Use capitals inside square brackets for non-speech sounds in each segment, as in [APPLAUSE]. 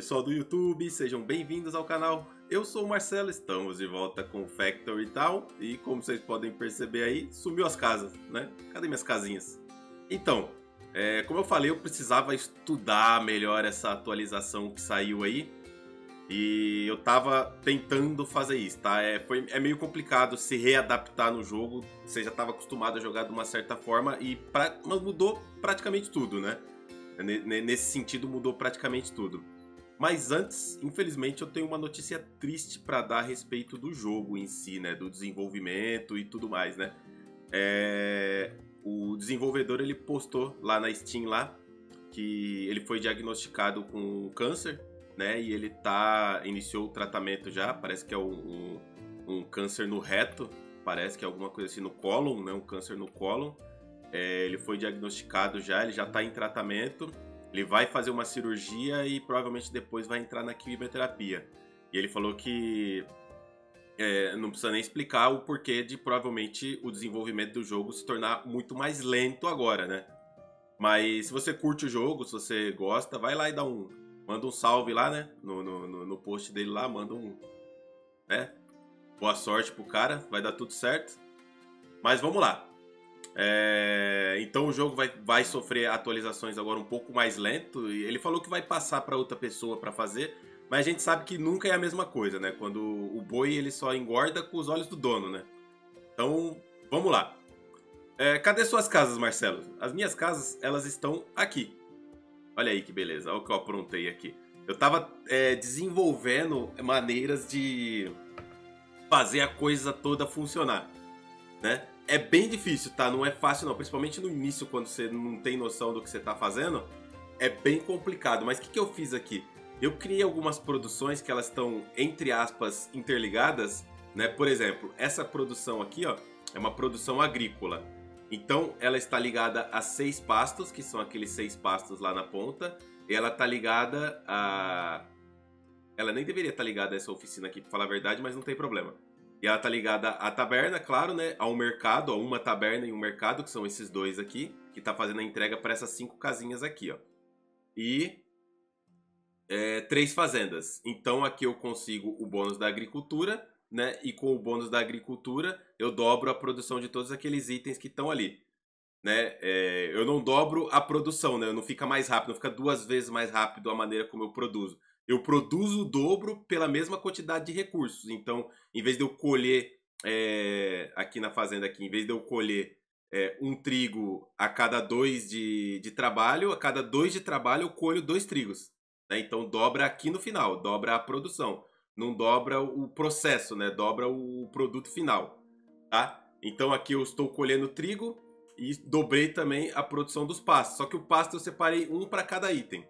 pessoal do YouTube, sejam bem-vindos ao canal. Eu sou o Marcelo, estamos de volta com Factory Town e como vocês podem perceber aí, sumiu as casas, né? Cadê minhas casinhas? Então, é, como eu falei, eu precisava estudar melhor essa atualização que saiu aí e eu tava tentando fazer isso, tá? É, foi, é meio complicado se readaptar no jogo, você já estava acostumado a jogar de uma certa forma e pra, mudou praticamente tudo, né? Nesse sentido, mudou praticamente tudo. Mas antes, infelizmente, eu tenho uma notícia triste para dar a respeito do jogo em si, né? Do desenvolvimento e tudo mais, né? É... O desenvolvedor ele postou lá na Steam lá que ele foi diagnosticado com câncer, né? E ele tá iniciou o tratamento já. Parece que é um, um, um câncer no reto, parece que é alguma coisa assim no cólon, né? Um câncer no cólon. É, ele foi diagnosticado já, ele já está em tratamento. Ele vai fazer uma cirurgia e provavelmente depois vai entrar na quimioterapia. E ele falou que é, não precisa nem explicar o porquê de provavelmente o desenvolvimento do jogo se tornar muito mais lento agora, né? Mas se você curte o jogo, se você gosta, vai lá e dá um. Manda um salve lá, né? No, no, no post dele lá, manda um. Né? Boa sorte pro cara, vai dar tudo certo. Mas vamos lá. É, então o jogo vai, vai sofrer atualizações agora um pouco mais lento. Ele falou que vai passar para outra pessoa para fazer, mas a gente sabe que nunca é a mesma coisa, né? Quando o boi ele só engorda com os olhos do dono, né? Então vamos lá. É, cadê suas casas, Marcelo? As minhas casas elas estão aqui. Olha aí que beleza, olha o que eu aprontei aqui. Eu tava é, desenvolvendo maneiras de fazer a coisa toda funcionar, né? É bem difícil, tá? Não é fácil não, principalmente no início quando você não tem noção do que você tá fazendo, é bem complicado. Mas o que, que eu fiz aqui? Eu criei algumas produções que elas estão entre aspas interligadas, né? Por exemplo, essa produção aqui, ó, é uma produção agrícola. Então, ela está ligada a seis pastos, que são aqueles seis pastos lá na ponta. E ela está ligada a ela nem deveria estar ligada a essa oficina aqui, para falar a verdade, mas não tem problema. E ela tá ligada à taberna, claro, né? Ao mercado, a uma taberna e um mercado, que são esses dois aqui, que tá fazendo a entrega para essas cinco casinhas aqui, ó. E é, três fazendas. Então aqui eu consigo o bônus da agricultura, né? E com o bônus da agricultura eu dobro a produção de todos aqueles itens que estão ali. Né? É, eu não dobro a produção, né? Não fica mais rápido, não fica duas vezes mais rápido a maneira como eu produzo eu produzo o dobro pela mesma quantidade de recursos. Então, em vez de eu colher é, aqui na fazenda, aqui, em vez de eu colher é, um trigo a cada dois de, de trabalho, a cada dois de trabalho eu colho dois trigos. Né? Então dobra aqui no final, dobra a produção. Não dobra o processo, né? Dobra o produto final. Tá? Então aqui eu estou colhendo trigo e dobrei também a produção dos pastos. Só que o pasto eu separei um para cada item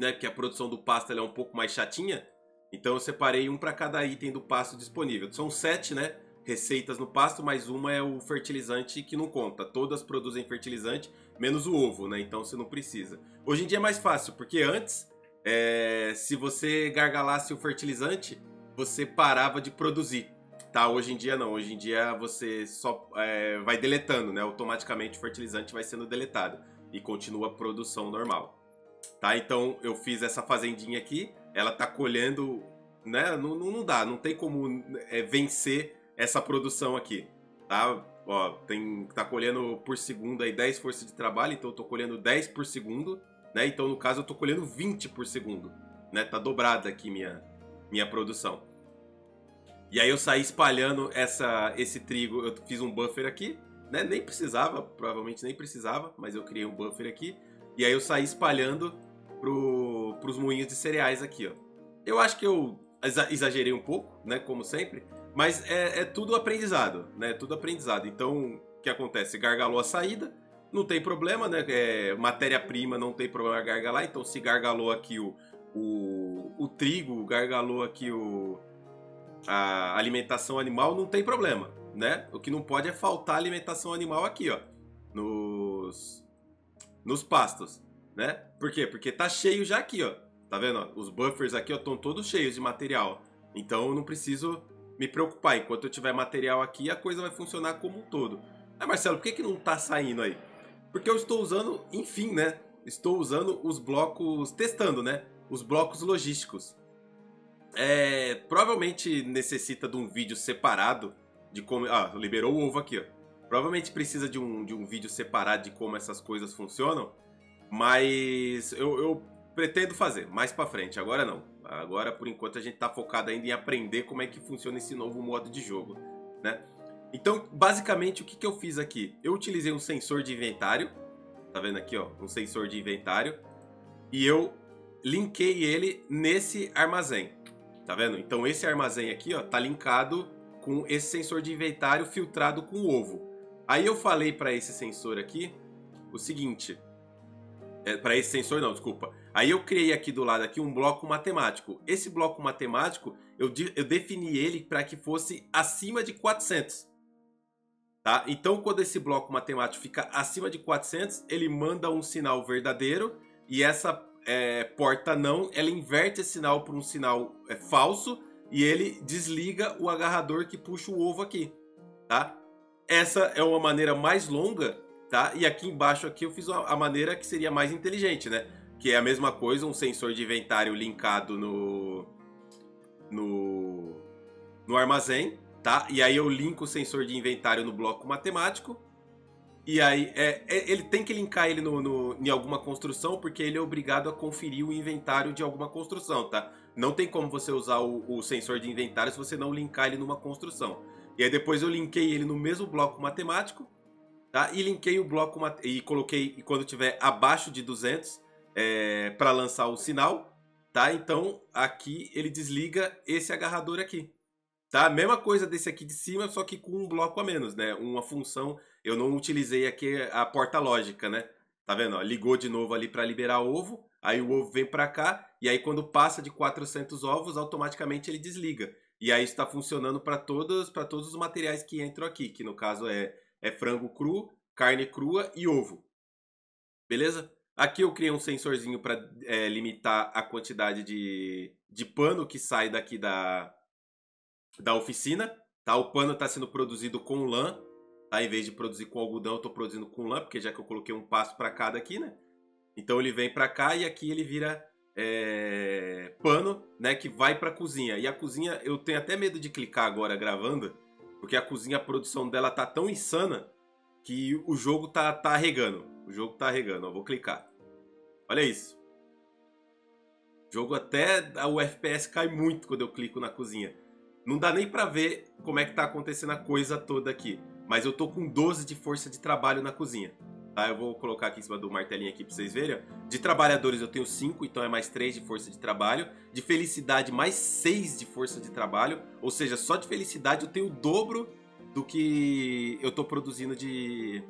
né? Porque a produção do pasto é um pouco mais chatinha. Então eu separei um para cada item do pasto disponível. São sete, né? Receitas no pasto, mas uma é o fertilizante que não conta. Todas produzem fertilizante, menos o ovo, né? Então você não precisa. Hoje em dia é mais fácil, porque antes, é... se você gargalasse o fertilizante, você parava de produzir. Tá, hoje em dia não. Hoje em dia você só é, vai deletando, né? Automaticamente o fertilizante vai sendo deletado e continua a produção normal tá? Então eu fiz essa fazendinha aqui, ela tá colhendo, né? Não, não, dá, não tem como é, vencer essa produção aqui, tá? Ó, tem, tá colhendo por segundo aí 10 forças de trabalho, então eu tô colhendo 10 por segundo, né? Então no caso eu tô colhendo 20 por segundo, né? Tá dobrada aqui minha, minha produção. E aí eu saí espalhando essa, esse trigo, eu fiz um buffer aqui, né? Nem precisava, provavelmente nem precisava, mas eu criei um buffer aqui. E aí eu saí espalhando pro, pros moinhos de cereais aqui, ó. Eu acho que eu exagerei um pouco, né? Como sempre. Mas é, é tudo aprendizado, né? Tudo aprendizado. Então, o que acontece? Gargalou a saída, não tem problema, né? É, Matéria-prima não tem problema gargalar. Então, se gargalou aqui o, o, o trigo, gargalou aqui o, a alimentação animal, não tem problema, né? O que não pode é faltar alimentação animal aqui, ó. Nos, nos pastos né? Por quê? Porque tá cheio já aqui, ó. Tá vendo? Os buffers aqui, ó, estão todos cheios de material. Então eu não preciso me preocupar. Enquanto eu tiver material aqui, a coisa vai funcionar como um todo. Ah, Marcelo, por que, que não tá saindo aí? Porque eu estou usando, enfim, né? Estou usando os blocos, testando, né? os blocos logísticos. É, provavelmente necessita de um vídeo separado de como. Ah, liberou o ovo aqui, ó. Provavelmente precisa de um, de um vídeo separado de como essas coisas funcionam. Mas eu, eu pretendo fazer mais para frente. Agora não. Agora, por enquanto, a gente tá focado ainda em aprender como é que funciona esse novo modo de jogo, né? Então, basicamente, o que, que eu fiz aqui? Eu utilizei um sensor de inventário. Tá vendo aqui, ó? Um sensor de inventário. E eu linkei ele nesse armazém. Tá vendo? Então, esse armazém aqui, ó, tá linkado com esse sensor de inventário filtrado com ovo. Aí eu falei para esse sensor aqui o seguinte, é, para esse sensor não, desculpa. Aí eu criei aqui do lado aqui um bloco matemático. Esse bloco matemático, eu, eu defini ele para que fosse acima de 400. Tá? Então, quando esse bloco matemático fica acima de 400, ele manda um sinal verdadeiro e essa é, porta não, ela inverte esse sinal para um sinal é, falso e ele desliga o agarrador que puxa o ovo aqui, tá? Essa é uma maneira mais longa, tá? E aqui embaixo aqui eu fiz a maneira que seria mais inteligente, né? Que é a mesma coisa, um sensor de inventário linkado no no no armazém, tá? E aí eu linko o sensor de inventário no bloco matemático e aí, é, é, ele tem que linkar ele no, no, em alguma construção, porque ele é obrigado a conferir o inventário de alguma construção, tá? Não tem como você usar o, o, sensor de inventário se você não linkar ele numa construção. E aí depois eu linkei ele no mesmo bloco matemático, tá? E linkei o bloco e coloquei e quando tiver abaixo de 200 é, para lançar o sinal, tá? Então aqui ele desliga esse agarrador aqui. Tá? Mesma coisa desse aqui de cima, só que com um bloco a menos, né? Uma função, eu não utilizei aqui a porta lógica, né? Tá vendo? Ó, ligou de novo ali para liberar ovo, aí o ovo vem para cá, e aí quando passa de 400 ovos, automaticamente ele desliga. E aí está funcionando para todos, todos os materiais que entram aqui, que no caso é, é frango cru, carne crua e ovo. Beleza? Aqui eu criei um sensorzinho para é, limitar a quantidade de, de pano que sai daqui da, da oficina, tá? O pano está sendo produzido com lã, tá? Em vez de produzir com algodão, eu estou produzindo com lã, porque já que eu coloquei um passo para cada aqui, né? Então ele vem para cá e aqui ele vira é, pano, né? Que vai para a cozinha. E a cozinha, eu tenho até medo de clicar agora gravando, porque a cozinha, a produção dela tá tão insana que o jogo tá, tá regando. O jogo tá regando. Eu vou clicar. Olha isso. O jogo até o FPS cai muito quando eu clico na cozinha. Não dá nem para ver como é que tá acontecendo a coisa toda aqui. Mas eu tô com 12 de força de trabalho na cozinha. Tá? Eu vou colocar aqui em cima do martelinho aqui pra vocês verem. De trabalhadores eu tenho 5, então é mais 3 de força de trabalho. De felicidade, mais 6 de força de trabalho. Ou seja, só de felicidade eu tenho o dobro do que eu tô produzindo de,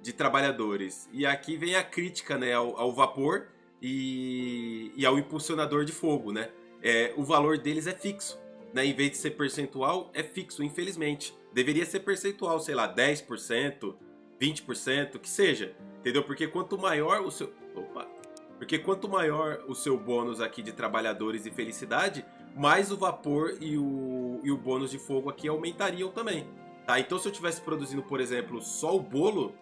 de trabalhadores. E aqui vem a crítica né, ao, ao vapor e, e, ao impulsionador de fogo. Né? É, o valor deles é fixo né, em vez de ser percentual, é fixo, infelizmente. Deveria ser percentual, sei lá, 10%, 20%, que seja. Entendeu? Porque quanto maior o seu. Opa! Porque quanto maior o seu bônus aqui de trabalhadores e felicidade, mais o vapor e o, e o bônus de fogo aqui aumentariam também. Tá? Então se eu estivesse produzindo, por exemplo, só o bolo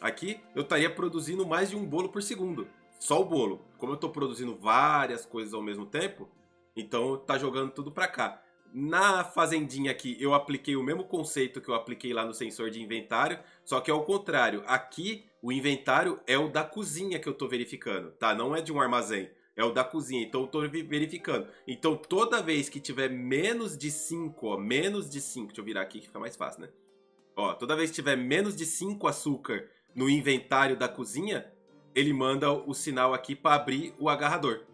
aqui, eu estaria produzindo mais de um bolo por segundo. Só o bolo. Como eu estou produzindo várias coisas ao mesmo tempo, então tá jogando tudo para cá. Na fazendinha aqui, eu apliquei o mesmo conceito que eu apliquei lá no sensor de inventário, só que é o contrário. Aqui, o inventário é o da cozinha que eu estou verificando, tá? Não é de um armazém, é o da cozinha. Então, eu estou verificando. Então, toda vez que tiver menos de 5, ó, menos de 5, deixa eu virar aqui que fica mais fácil, né? Ó, toda vez que tiver menos de 5 açúcar no inventário da cozinha, ele manda o sinal aqui para abrir o agarrador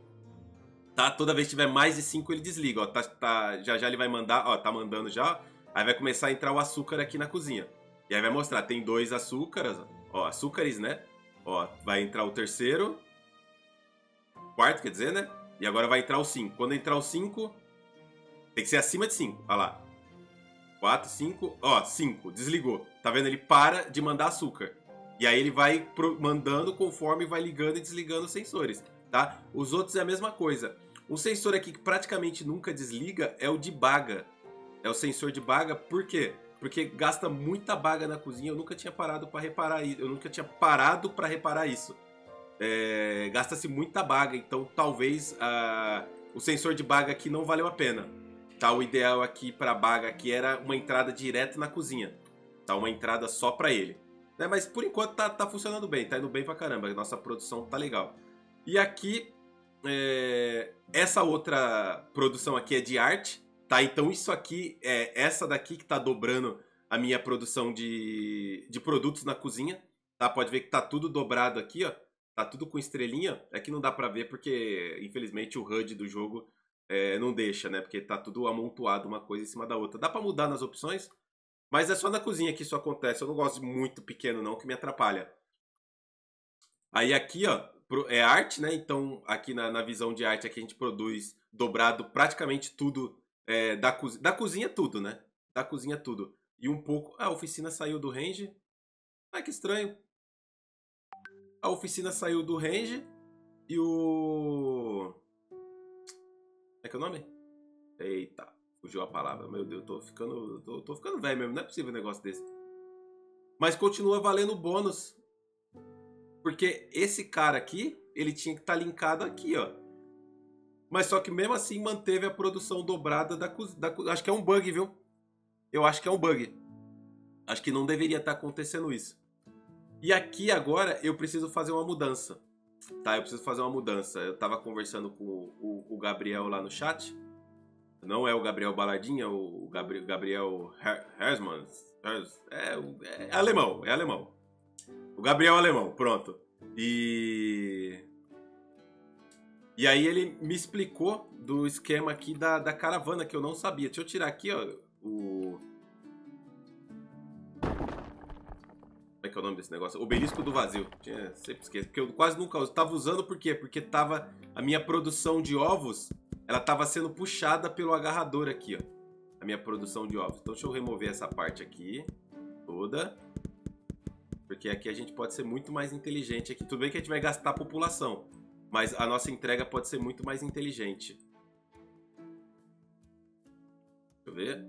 tá? Toda vez que tiver mais de 5, ele desliga, ó. Tá, tá, já já ele vai mandar, ó, tá mandando já. Aí vai começar a entrar o açúcar aqui na cozinha. E aí vai mostrar, tem dois açúcares, ó, açúcares, né? Ó, vai entrar o terceiro. Quarto, quer dizer, né? E agora vai entrar o 5. Quando entrar o 5, tem que ser acima de 5. Olha lá. 4, 5, ó, 5, desligou. Tá vendo? Ele para de mandar açúcar. E aí ele vai mandando conforme vai ligando e desligando os sensores, tá? Os outros é a mesma coisa. Um sensor aqui que praticamente nunca desliga é o de baga. É o sensor de baga, por quê? Porque gasta muita baga na cozinha. Eu nunca tinha parado para reparar isso. Eu nunca tinha parado para reparar isso. é, gasta-se muita baga, então talvez uh, o sensor de baga aqui não valeu a pena. Tá, o ideal aqui para baga aqui era uma entrada direto na cozinha. Tá, uma entrada só para ele. Né, mas por enquanto tá, tá funcionando bem, tá indo bem pra caramba, nossa produção tá legal. E aqui, é, essa outra produção aqui é de arte, tá? Então isso aqui, é essa daqui que tá dobrando a minha produção de, de produtos na cozinha, tá? Pode ver que tá tudo dobrado aqui, ó. Tá tudo com estrelinha. É que não dá pra ver porque, infelizmente, o HUD do jogo é, não deixa, né? Porque tá tudo amontoado uma coisa em cima da outra. Dá pra mudar nas opções, mas é só na cozinha que isso acontece. Eu não gosto de muito pequeno não, que me atrapalha. Aí aqui, ó, é arte, né? Então, aqui na, na visão de arte, aqui a gente produz dobrado praticamente tudo é, da, cozinha, da cozinha tudo, né? Da cozinha tudo. E um pouco... Ah, a oficina saiu do range. Ah, que estranho. A oficina saiu do range e o... É que é o nome? Eita, fugiu a palavra. Meu Deus, tô ficando, tô, tô ficando velho mesmo. Não é possível um negócio desse. Mas continua valendo bônus. Porque esse cara aqui, ele tinha que estar tá linkado aqui, ó. Mas só que mesmo assim manteve a produção dobrada da, da Acho que é um bug, viu? Eu acho que é um bug. Acho que não deveria estar tá acontecendo isso. E aqui agora eu preciso fazer uma mudança. Tá, eu preciso fazer uma mudança. Eu tava conversando com o, o, o Gabriel lá no chat. Não é o Gabriel Baladinha, o Gabriel, Gabriel Hersmann. É, é, alemão, é alemão. O Gabriel alemão, pronto. E e aí ele me explicou do esquema aqui da, da caravana, que eu não sabia. Deixa eu tirar aqui, ó, o... Como é que é o nome desse negócio? Obelisco do vazio. Tinha, sempre esqueço. Porque eu quase nunca uso. Tava usando por quê? Porque tava... A minha produção de ovos, ela tava sendo puxada pelo agarrador aqui, ó. A minha produção de ovos. Então deixa eu remover essa parte aqui. Toda. Porque aqui a gente pode ser muito mais inteligente aqui. Tudo bem que a gente vai gastar a população. Mas a nossa entrega pode ser muito mais inteligente. Deixa eu ver.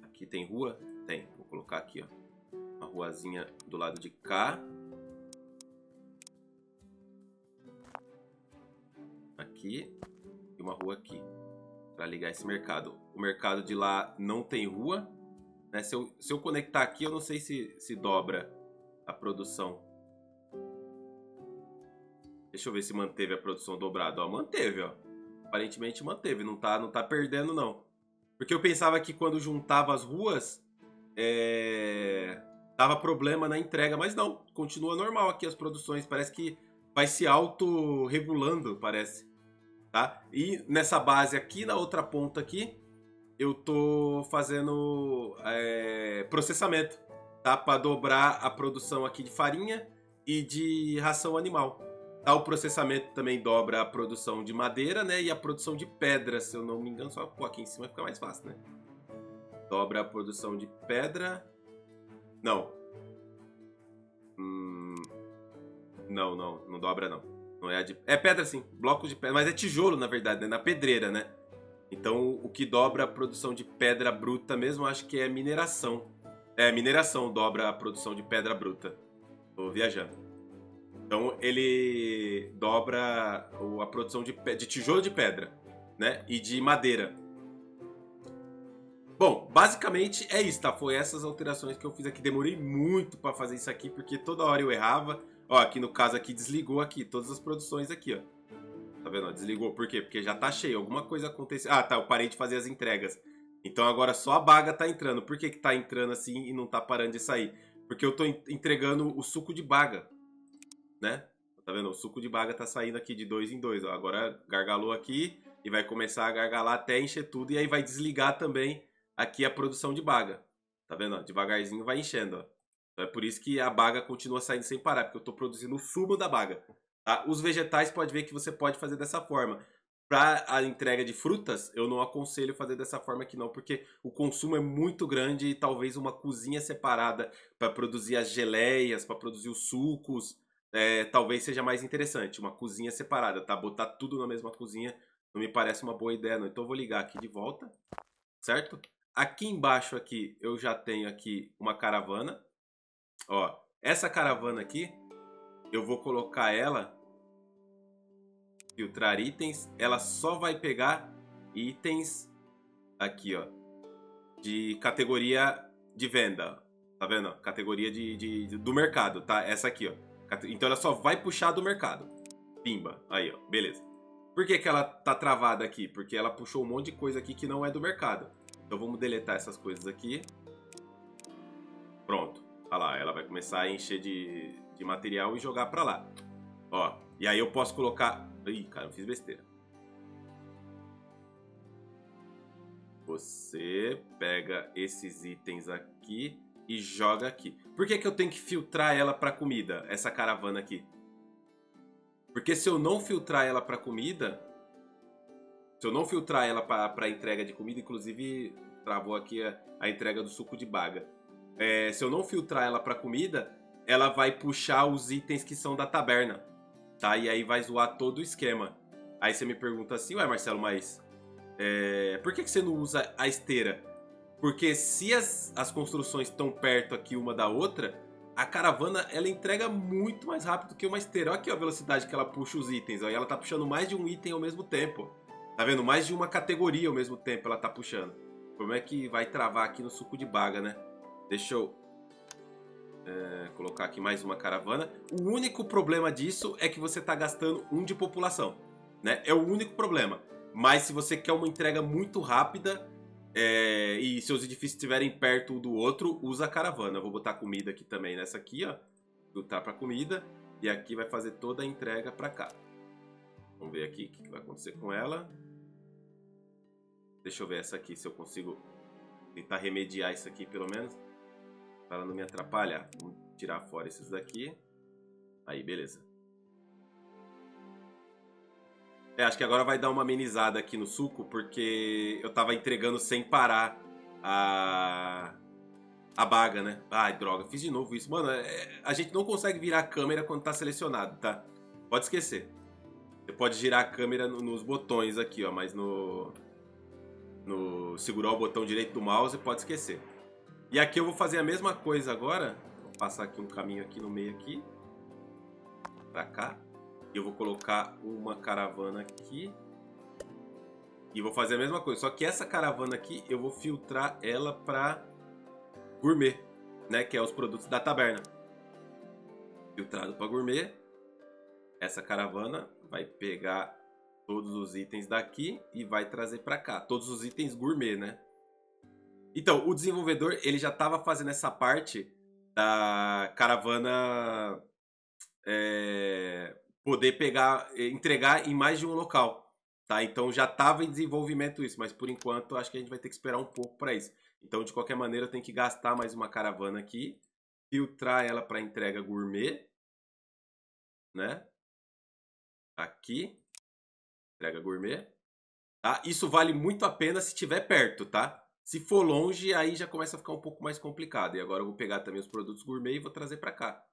Aqui tem rua? Tem. Vou colocar aqui, ó. Uma ruazinha do lado de cá. Aqui. E uma rua aqui. Para ligar esse mercado. O mercado de lá não tem rua. Né? Se, eu, se eu conectar aqui, eu não sei se, se dobra a produção. Deixa eu ver se manteve a produção dobrada. Ó, manteve, ó. Aparentemente manteve, não tá, não tá perdendo, não. Porque eu pensava que quando juntava as ruas, é... dava problema na entrega, mas não. Continua normal aqui as produções. Parece que vai se auto-regulando, parece. Tá? E nessa base aqui, na outra ponta aqui, eu tô fazendo é... processamento, tá? Para dobrar a produção aqui de farinha e de ração animal. Tá, o processamento também dobra a produção de madeira, né? E a produção de pedra, se eu não me engano, só pô, aqui em cima fica mais fácil, né? Dobra a produção de pedra. Não. Hum... Não, não, não dobra não. Não é de... É pedra sim, bloco de pedra, mas é tijolo na verdade, né? Na pedreira, né? Então o que dobra a produção de pedra bruta mesmo, acho que é mineração. É, mineração dobra a produção de pedra bruta. Tô viajando. Então ele dobra a produção de, de tijolo de pedra, né? E de madeira. Bom, basicamente é isso, tá? Foi essas alterações que eu fiz aqui. Demorei muito para fazer isso aqui, porque toda hora eu errava. Ó, aqui no caso aqui desligou aqui, todas as produções aqui, ó. Tá vendo? Desligou. Por quê? Porque já tá cheio. Alguma coisa aconteceu. Ah, tá. Eu parei de fazer as entregas. Então agora só a baga tá entrando. Por que que tá entrando assim e não tá parando de sair? Porque eu tô entregando o suco de baga né? Tá vendo? O suco de baga tá saindo aqui de dois em dois. Ó. Agora gargalou aqui e vai começar a gargalar até encher tudo. E aí vai desligar também aqui a produção de baga. Tá vendo? Devagarzinho vai enchendo. Ó. Então é por isso que a baga continua saindo sem parar, porque eu estou produzindo o sumo da baga. Tá? Os vegetais pode ver que você pode fazer dessa forma. Para a entrega de frutas, eu não aconselho fazer dessa forma aqui não, porque o consumo é muito grande e talvez uma cozinha separada para produzir as geleias, para produzir os sucos, é, talvez seja mais interessante. Uma cozinha separada, tá? Botar tudo na mesma cozinha não me parece uma boa ideia, não. Então eu vou ligar aqui de volta, certo? Aqui embaixo aqui eu já tenho aqui uma caravana. Ó, essa caravana aqui, eu vou colocar ela filtrar itens, ela só vai pegar itens aqui, ó, de categoria de venda. Tá vendo? Categoria de, de, do mercado, tá? Essa aqui, ó. Então ela só vai puxar do mercado. Pimba. Aí, ó. Beleza. Por que, que ela tá travada aqui? Porque ela puxou um monte de coisa aqui que não é do mercado. Então vamos deletar essas coisas aqui. Pronto. Olha lá, ela vai começar a encher de, de material e jogar pra lá. Ó, e aí eu posso colocar... Ih, cara, eu fiz besteira. Você pega esses itens aqui e joga aqui. Por que, que eu tenho que filtrar ela para comida, essa caravana aqui? Porque se eu não filtrar ela para comida, se eu não filtrar ela para entrega de comida, inclusive travou aqui a, a entrega do suco de baga. É, se eu não filtrar ela para comida, ela vai puxar os itens que são da taberna, tá? E aí vai zoar todo o esquema. Aí você me pergunta assim, ué Marcelo, mas é, por que, que você não usa a esteira? Porque se as, as construções estão perto aqui uma da outra, a caravana ela entrega muito mais rápido que uma esteira. Olha aqui a velocidade que ela puxa os itens. Ó, e ela tá puxando mais de um item ao mesmo tempo. Tá vendo? Mais de uma categoria ao mesmo tempo ela tá puxando. Como é que vai travar aqui no suco de baga, né? Deixa eu é, colocar aqui mais uma caravana. O único problema disso é que você tá gastando um de população. Né? É o único problema. Mas se você quer uma entrega muito rápida é, e seus edifícios estiverem perto do outro, usa a caravana. Eu vou botar comida aqui também nessa aqui, ó. Botar para comida. E aqui vai fazer toda a entrega para cá. Vamos ver aqui o que vai acontecer com ela. Deixa eu ver essa aqui, se eu consigo tentar remediar isso aqui pelo menos. Para não me atrapalhar. Vamos tirar fora esses daqui. Aí, beleza. É, acho que agora vai dar uma amenizada aqui no suco, porque eu tava entregando sem parar a. A baga, né? Ai, droga, fiz de novo isso. Mano, é, a gente não consegue virar a câmera quando tá selecionado, tá? Pode esquecer. Você pode girar a câmera nos botões aqui, ó, mas no. No segurar o botão direito do mouse, pode esquecer. E aqui eu vou fazer a mesma coisa agora. Vou passar aqui um caminho aqui no meio aqui. Pra cá. E eu vou colocar uma caravana aqui. E vou fazer a mesma coisa. Só que essa caravana aqui, eu vou filtrar ela para gourmet, né? Que é os produtos da taberna. Filtrado para gourmet. Essa caravana vai pegar todos os itens daqui e vai trazer para cá. Todos os itens gourmet, né? Então, o desenvolvedor, ele já estava fazendo essa parte da caravana é, poder pegar, eh, entregar em mais de um local, tá? Então já estava em desenvolvimento isso, mas por enquanto acho que a gente vai ter que esperar um pouco para isso. Então de qualquer maneira eu tenho que gastar mais uma caravana aqui, filtrar ela para entrega gourmet, né? Aqui, entrega gourmet. Tá? Isso vale muito a pena se estiver perto, tá? Se for longe, aí já começa a ficar um pouco mais complicado. E agora eu vou pegar também os produtos gourmet e vou trazer para cá.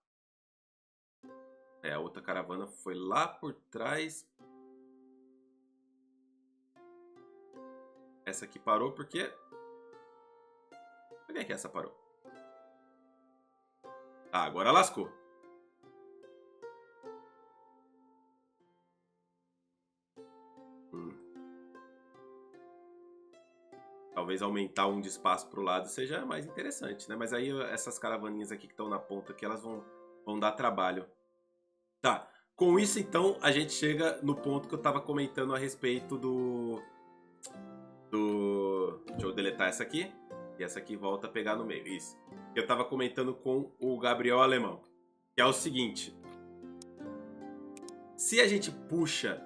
É, a outra caravana foi lá por trás. Essa aqui parou porque... Por que, é que essa parou? Ah, agora lascou. Talvez aumentar um de espaço para o lado seja mais interessante, né? Mas aí essas caravaninhas aqui que estão na ponta aqui, elas vão, vão dar trabalho. Tá. Com isso, então, a gente chega no ponto que eu tava comentando a respeito do. Do. Deixa eu deletar essa aqui. E essa aqui volta a pegar no meio. Isso. Eu tava comentando com o Gabriel Alemão. Que é o seguinte. Se a gente puxa.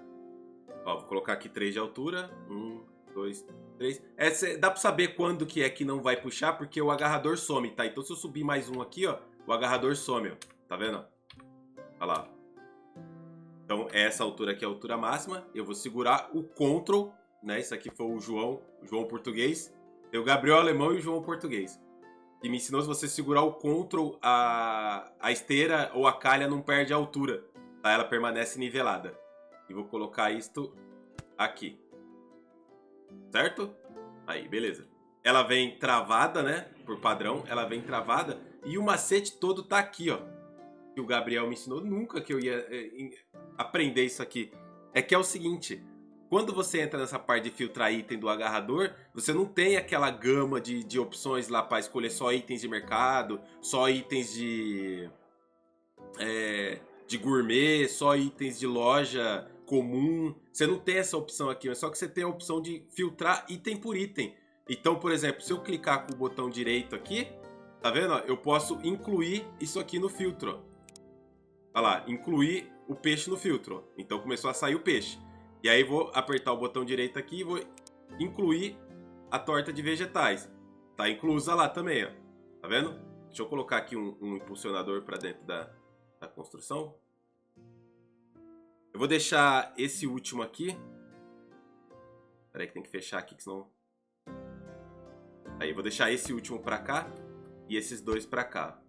Ó, vou colocar aqui 3 de altura. 1, 2, 3. Essa, dá pra saber quando que é que não vai puxar, porque o agarrador some, tá? Então se eu subir mais um aqui, ó, o agarrador some, ó. Tá vendo? Olha lá. Então, essa altura aqui é a altura máxima. Eu vou segurar o Ctrl, né? Isso aqui foi o João, o João português. Tem o Gabriel alemão e o João português. Que me ensinou se você segurar o Ctrl, a, a esteira ou a calha não perde a altura. Tá? Ela permanece nivelada. E vou colocar isto aqui. Certo? Aí, beleza. Ela vem travada, né? Por padrão, ela vem travada. E o macete todo tá aqui, ó que o Gabriel me ensinou, nunca que eu ia é, aprender isso aqui. É que é o seguinte, quando você entra nessa parte de filtrar item do agarrador, você não tem aquela gama de, de opções lá para escolher só itens de mercado, só itens de. É, de gourmet, só itens de loja comum. Você não tem essa opção aqui, é só que você tem a opção de filtrar item por item. Então, por exemplo, se eu clicar com o botão direito aqui, tá vendo? Eu posso incluir isso aqui no filtro. Olha lá, incluir o peixe no filtro. Então começou a sair o peixe. E aí vou apertar o botão direito aqui e vou incluir a torta de vegetais. Tá inclusa lá também, ó. Tá vendo? Deixa eu colocar aqui um, um impulsionador para dentro da, da construção. Eu vou deixar esse último aqui. Peraí que tem que fechar aqui, que senão... Aí, vou deixar esse último para cá e esses dois para cá.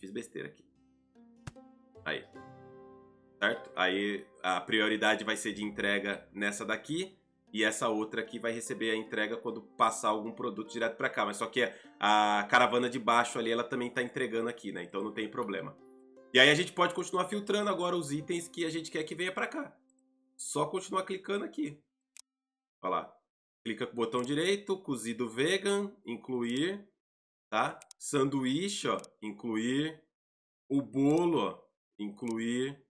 Fiz besteira aqui. Aí certo? Aí a prioridade vai ser de entrega nessa daqui e essa outra aqui vai receber a entrega quando passar algum produto direto para cá. Mas só que a caravana de baixo ali, ela também está entregando aqui, né? Então não tem problema. E aí a gente pode continuar filtrando agora os itens que a gente quer que venha para cá. Só continuar clicando aqui. Olha lá. Clica com o botão direito, cozido vegan, incluir, tá? Sanduíche, ó, incluir. O bolo, ó, incluir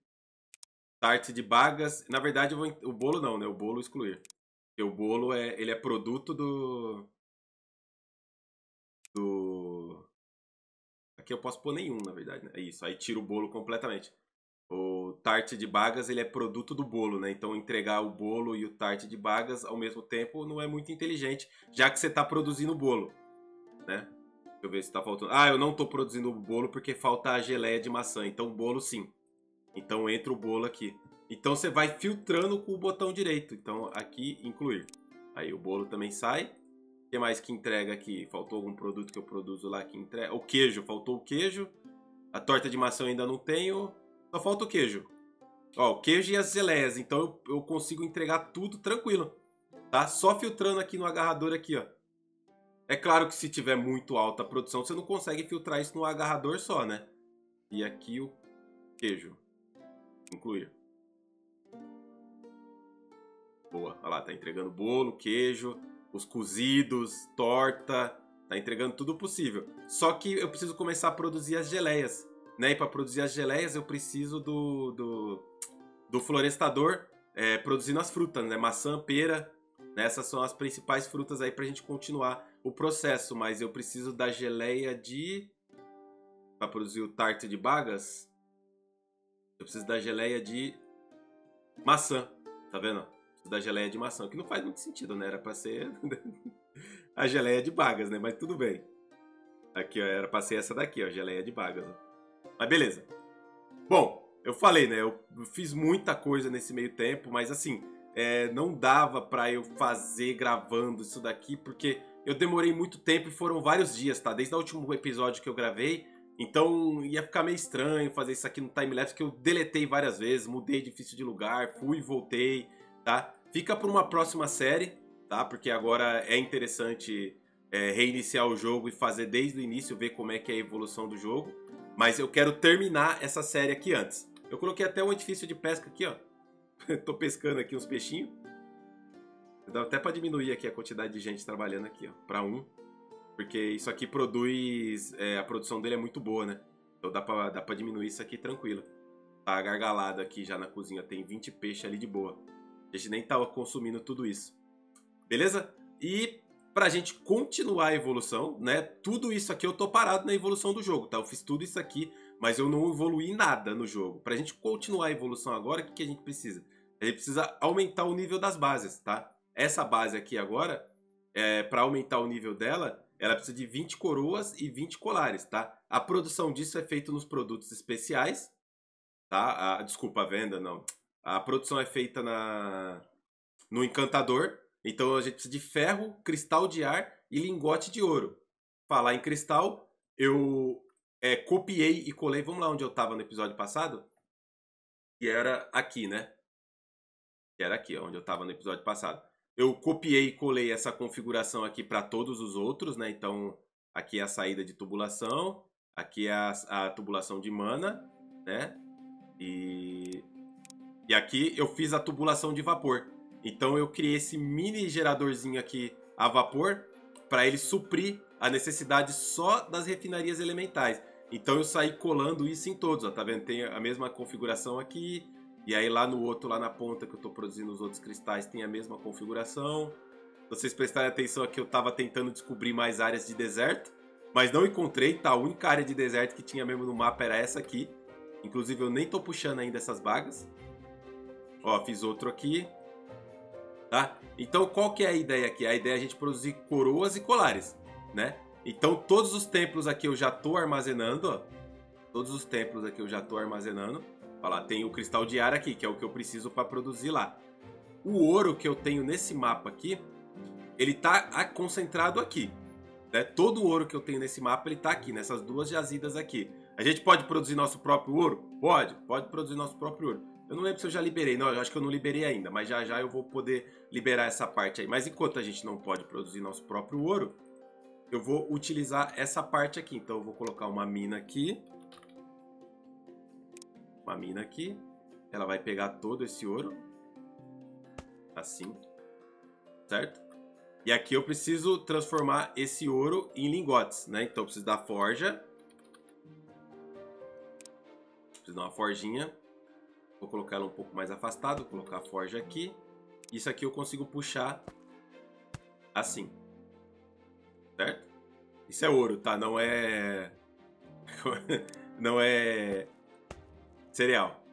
tarte de bagas. Na verdade, vou, o bolo não, né? O bolo excluir. Porque o bolo é, ele é produto do. Do. Aqui eu posso pôr nenhum, na verdade. Né? É isso. Aí tira o bolo completamente. O tarte de bagas ele é produto do bolo, né? Então entregar o bolo e o tarte de bagas ao mesmo tempo não é muito inteligente, já que você está produzindo o bolo, né? Deixa eu ver se está faltando. Ah, eu não estou produzindo o bolo porque falta a geleia de maçã. Então bolo sim. Então entra o bolo aqui. Então você vai filtrando com o botão direito. Então aqui incluir. Aí o bolo também sai. O que mais que entrega aqui? Faltou algum produto que eu produzo lá que entrega? O queijo, faltou o queijo. A torta de maçã eu ainda não tenho. Só falta o queijo. Ó, o queijo e as geleias. Então eu, eu consigo entregar tudo tranquilo. Tá? Só filtrando aqui no agarrador aqui, ó. É claro que se tiver muito alta produção, você não consegue filtrar isso no agarrador só, né? E aqui o queijo incluir. Boa, olha lá, tá entregando bolo, queijo, os cozidos, torta, tá entregando tudo possível. Só que eu preciso começar a produzir as geleias, né? E para produzir as geleias eu preciso do, do, do florestador é, produzindo as frutas, né? Maçã, pera, né? essas são as principais frutas aí pra gente continuar o processo. Mas eu preciso da geleia de... para produzir o tarte de bagas, eu preciso da geleia de maçã. Tá vendo? Da geleia de maçã. Que não faz muito sentido, né? Era pra ser [LAUGHS] a geleia de bagas, né? Mas tudo bem. Aqui, ó, era pra ser essa daqui, ó. Geleia de bagas. Ó. Mas beleza. Bom, eu falei, né? Eu fiz muita coisa nesse meio tempo, mas assim, é, não dava pra eu fazer gravando isso daqui, porque eu demorei muito tempo e foram vários dias, tá? Desde o último episódio que eu gravei, então ia ficar meio estranho fazer isso aqui no timelapse, que eu deletei várias vezes, mudei difícil de lugar, fui e voltei, tá? Fica para uma próxima série, tá? Porque agora é interessante é, reiniciar o jogo e fazer desde o início, ver como é que é a evolução do jogo. Mas eu quero terminar essa série aqui antes. Eu coloquei até um edifício de pesca aqui, ó. [LAUGHS] Tô pescando aqui uns peixinhos. Dá até para diminuir aqui a quantidade de gente trabalhando aqui, ó, para um. Porque isso aqui produz. É, a produção dele é muito boa, né? Então dá pra, dá diminuir isso aqui tranquilo. Tá gargalado aqui já na cozinha. Tem 20 peixes ali de boa. A gente nem tava consumindo tudo isso. Beleza? E pra gente continuar a evolução, né? Tudo isso aqui eu tô parado na evolução do jogo, tá? Eu fiz tudo isso aqui, mas eu não evoluí nada no jogo. Pra gente continuar a evolução agora, o que, que a gente precisa? A gente precisa aumentar o nível das bases, tá? Essa base aqui agora, é, para aumentar o nível dela, ela precisa de 20 coroas e 20 colares, tá? A produção disso é feita nos produtos especiais, tá? A, desculpa, a venda, não. A produção é feita na no encantador. Então a gente precisa de ferro, cristal de ar e lingote de ouro. Falar em cristal, eu é, copiei e colei. Vamos lá onde eu estava no episódio passado? Que era aqui, né? Que era aqui, onde eu estava no episódio passado. Eu copiei e colei essa configuração aqui para todos os outros, né? Então, aqui é a saída de tubulação, Aqui é a, a tubulação de mana, né? E, e aqui eu fiz a tubulação de vapor. Então eu criei esse mini geradorzinho aqui a vapor para ele suprir a necessidade só das refinarias elementais. Então eu saí colando isso em todos, ó, tá vendo? Tem a mesma configuração aqui, e aí lá no outro, lá na ponta que eu estou produzindo os outros cristais, tem a mesma configuração. Vocês prestarem atenção aqui, eu estava tentando descobrir mais áreas de deserto, mas não encontrei, tá? A única área de deserto que tinha mesmo no mapa era essa aqui. Inclusive eu nem estou puxando ainda essas vagas. Ó, fiz outro aqui. Tá? Então qual que é a ideia aqui? A ideia é a gente produzir coroas e colares, né? Então todos os templos aqui eu já estou armazenando, ó. Todos os templos aqui eu já estou armazenando. Olha lá, tem o cristal de ar aqui, que é o que eu preciso para produzir lá. O ouro que eu tenho nesse mapa aqui, ele tá concentrado aqui. Né? Todo o ouro que eu tenho nesse mapa, ele tá aqui, nessas duas jazidas aqui. A gente pode produzir nosso próprio ouro? Pode, pode produzir nosso próprio ouro. Eu não lembro se eu já liberei, não, eu acho que eu não liberei ainda, mas já já eu vou poder liberar essa parte aí. Mas enquanto a gente não pode produzir nosso próprio ouro, eu vou utilizar essa parte aqui. Então eu vou colocar uma mina aqui uma mina aqui. Ela vai pegar todo esse ouro. Assim. Certo? E aqui eu preciso transformar esse ouro em lingotes, né? Então eu preciso da forja. Preciso dar uma forjinha. Vou colocar ela um pouco mais afastado. Colocar a forja aqui. Isso aqui eu consigo puxar assim. Certo? Isso é ouro, tá? Não é... [LAUGHS] Não é cereal.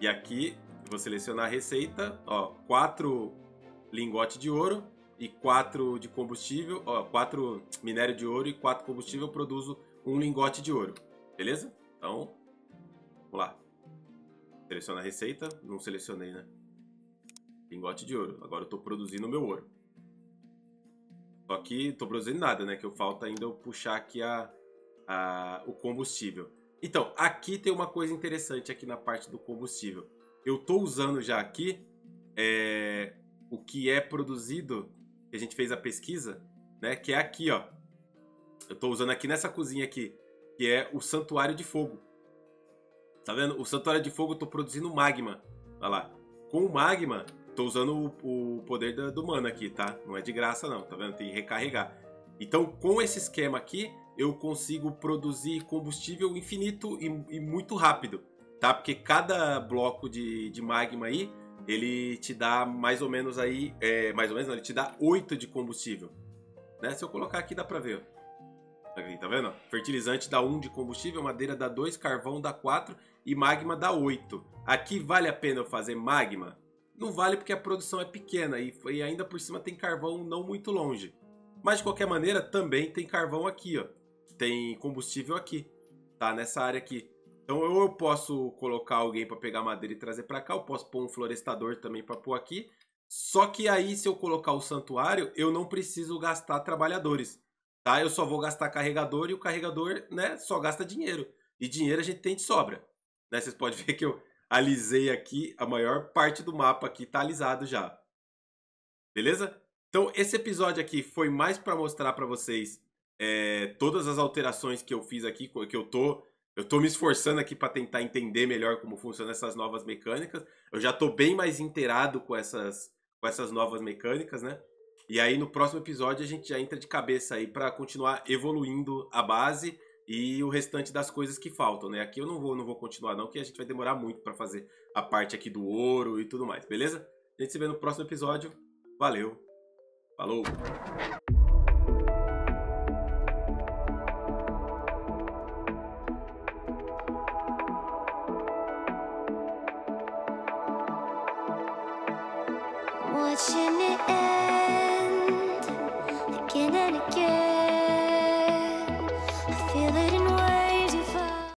E aqui vou selecionar a receita, ó, quatro lingotes de ouro e quatro de combustível, ó, quatro minério de ouro e quatro combustível, eu produzo um lingote de ouro, beleza? Então, vamos lá. Seleciona a receita, não selecionei, né? Lingote de ouro. Agora eu estou produzindo o meu ouro. Só que estou produzindo nada, né? Que eu falta ainda eu puxar aqui a, a, o combustível. Então, aqui tem uma coisa interessante aqui na parte do combustível. Eu estou usando já aqui é, o que é produzido, que a gente fez a pesquisa, né? Que é aqui, ó. Eu estou usando aqui nessa cozinha aqui, que é o Santuário de Fogo. Tá vendo? O Santuário de Fogo eu tô produzindo magma. Olha lá. Com o magma, tô usando o, o poder do, do mana aqui, tá? Não é de graça não, tá vendo? Tem que recarregar. Então, com esse esquema aqui, eu consigo produzir combustível infinito e, e muito rápido, tá? Porque cada bloco de, de, magma aí, ele te dá mais ou menos aí, é, mais ou menos, não, ele te dá 8 de combustível. Né? Se eu colocar aqui dá pra ver, Aqui, tá vendo? Fertilizante dá 1 de combustível, madeira dá 2, carvão dá 4 e magma dá 8. Aqui vale a pena eu fazer magma? Não vale porque a produção é pequena e, e ainda por cima tem carvão não muito longe. Mas de qualquer maneira também tem carvão aqui, ó tem combustível aqui, tá? Nessa área aqui. Então eu posso colocar alguém para pegar madeira e trazer para cá, eu posso pôr um florestador também para pôr aqui. Só que aí se eu colocar o santuário, eu não preciso gastar trabalhadores, tá? Eu só vou gastar carregador e o carregador, né, só gasta dinheiro. E dinheiro a gente tem de sobra, né? Vocês podem ver que eu alisei aqui, a maior parte do mapa aqui tá alisado já. Beleza? Então esse episódio aqui foi mais para mostrar para vocês é, todas as alterações que eu fiz aqui, que eu tô, eu tô me esforçando aqui para tentar entender melhor como funcionam essas novas mecânicas. Eu já tô bem mais inteirado com essas, com essas novas mecânicas, né? E aí no próximo episódio a gente já entra de cabeça aí para continuar evoluindo a base e o restante das coisas que faltam, né? Aqui eu não vou, não vou continuar não, que a gente vai demorar muito para fazer a parte aqui do ouro e tudo mais, beleza? A gente se vê no próximo episódio. Valeu. Falou.